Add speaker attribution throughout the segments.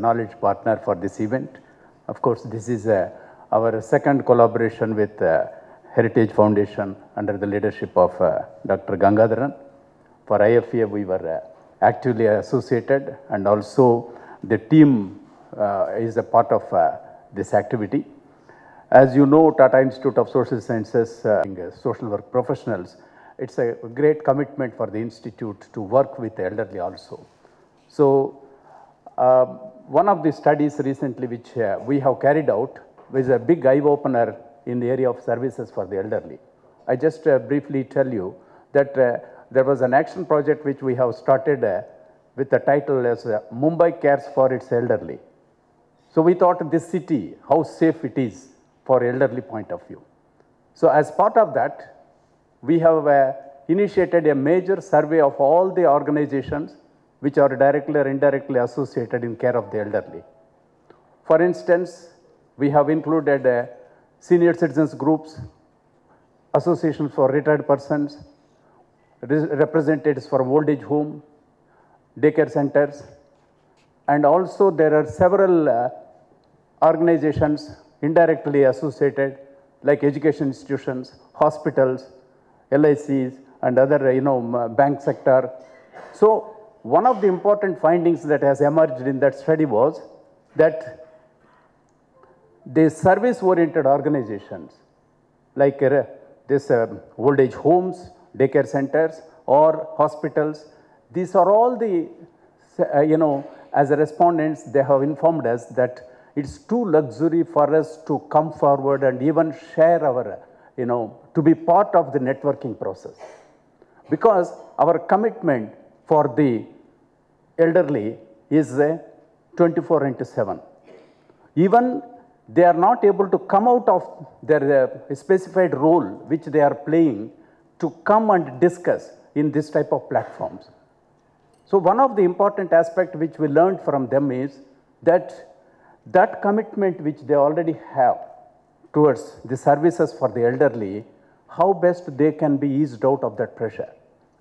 Speaker 1: knowledge partner for this event. Of course, this is uh, our second collaboration with uh, Heritage Foundation under the leadership of uh, Dr. Gangadharan. For IFA, we were actively associated and also the team is a part of this activity. As you know, Tata Institute of Social Sciences, uh, social work professionals, it's a great commitment for the institute to work with the elderly also. So, uh, one of the studies recently which uh, we have carried out was a big eye opener in the area of services for the elderly. I just uh, briefly tell you that uh, there was an action project which we have started uh, with the title as uh, Mumbai Cares for its Elderly. So we thought this city, how safe it is for elderly point of view. So as part of that, we have uh, initiated a major survey of all the organizations which are directly or indirectly associated in care of the elderly. For instance, we have included uh, senior citizens groups, associations for retired persons, re- representatives for old age home, daycare centers, and also there are several uh, organizations indirectly associated like education institutions, hospitals, LICs, and other uh, you know bank sector. So one of the important findings that has emerged in that study was that the service oriented organizations like uh, this uh, old age homes, daycare centers, or hospitals. These are all the, uh, you know, as respondents, they have informed us that it's too luxury for us to come forward and even share our, you know, to be part of the networking process. Because our commitment for the elderly is uh, 24 into 7 even they are not able to come out of their uh, specified role which they are playing to come and discuss in this type of platforms. So one of the important aspect which we learned from them is that that commitment which they already have towards the services for the elderly, how best they can be eased out of that pressure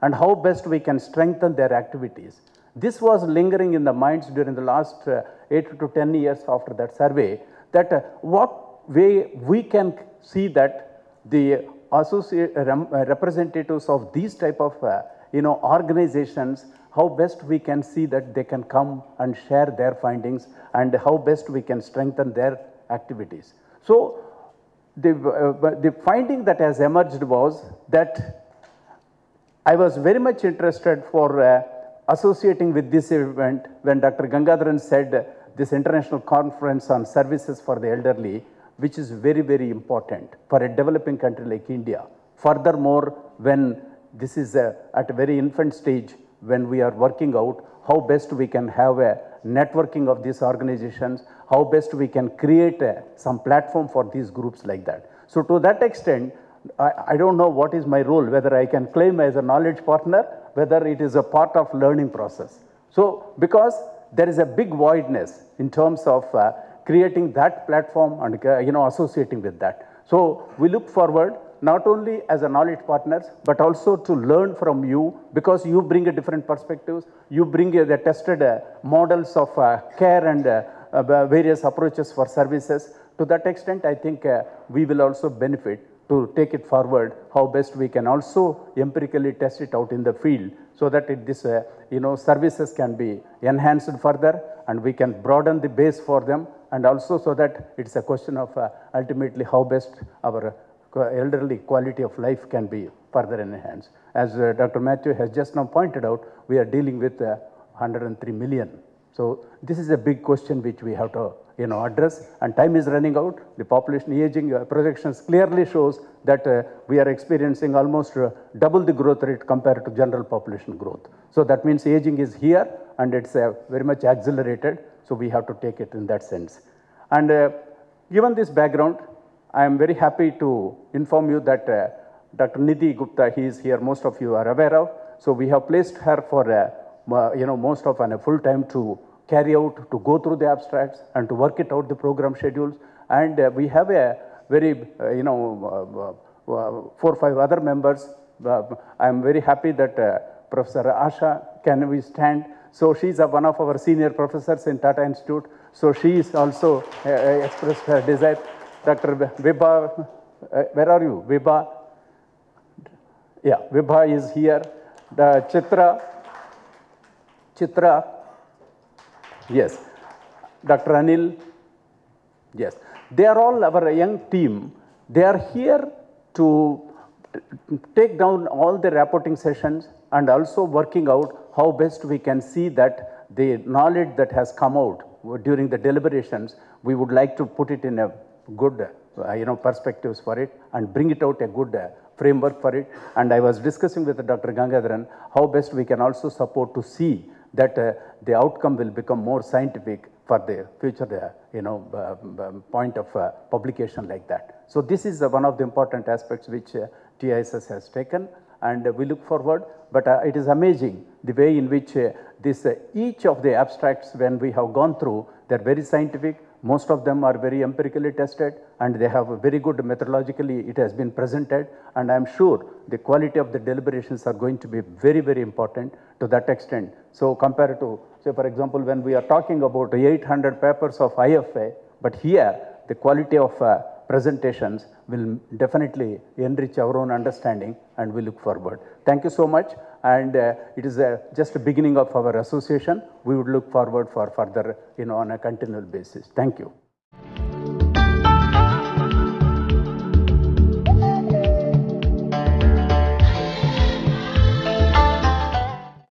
Speaker 1: and how best we can strengthen their activities. This was lingering in the minds during the last uh, 8 to 10 years after that survey that uh, what way we can see that the associate, uh, representatives of these type of uh, you know organizations how best we can see that they can come and share their findings and how best we can strengthen their activities so the, uh, the finding that has emerged was that I was very much interested for uh, associating with this event when Dr. Gangadharan said this international conference on services for the elderly, which is very, very important for a developing country like India. Furthermore, when this is uh, at a very infant stage, when we are working out how best we can have a networking of these organizations, how best we can create uh, some platform for these groups like that. So to that extent, I, I don't know what is my role, whether I can claim as a knowledge partner, whether it is a part of learning process. So because there is a big voidness in terms of uh, creating that platform and uh, you know associating with that. So we look forward not only as a knowledge partners but also to learn from you because you bring a different perspectives. You bring uh, the tested uh, models of uh, care and uh, uh, various approaches for services. To that extent, I think we will also benefit to take it forward, how best we can also empirically test it out in the field so that it, this, uh, you know, services can be enhanced further and we can broaden the base for them and also so that it's a question of uh, ultimately how best our uh, elderly quality of life can be further enhanced. As uh, Dr. Matthew has just now pointed out, we are dealing with uh, 103 million. So this is a big question which we have to you know, address and time is running out. The population aging uh, projections clearly shows that uh, we are experiencing almost uh, double the growth rate compared to general population growth. So that means aging is here and it's uh, very much accelerated. So we have to take it in that sense. And uh, given this background, I am very happy to inform you that uh, Dr. Nidhi Gupta, he is here, most of you are aware of. So we have placed her for, you know, most of an, a full time to carry out, to go through the abstracts and to work it out the program schedules. And uh, we have a very, uh, you know, uh, uh, four or five other members. Uh, I am very happy that Professor Asha, can we stand? So she's a, one of our senior professors in Tata Institute. So she is also expressed her desire. Dr. Vibha, where are you? Vibha? Yeah, Vibha is here. The Chitra, Chitra, yes. Dr. Anil, yes. They are all our young team. They are here to take down all the reporting sessions and also working out how best we can see that the knowledge that has come out during the deliberations, we would like to put it in a good, uh, you know, perspectives for it and bring it out a good uh, framework for it. And I was discussing with Dr. Gangadharan how best we can also support to see that uh, the outcome will become more scientific for the future, uh, you know, point of uh, publication like that. So this is one of the important aspects which TISS has taken and we look forward. But it is amazing the way in which this each of the abstracts when we have gone through, they're very scientific. Most of them are very empirically tested and they have a very good methodologically it has been presented and I'm sure the quality of the deliberations are going to be very, very important to that extent. So compared to, say for example, when we are talking about 800 papers of IFA, but here the quality of uh, presentations will definitely enrich our own understanding and we look forward. Thank you so much and uh, it is uh, just the beginning of our association. We would look forward for further, you know, on a continual basis. Thank you.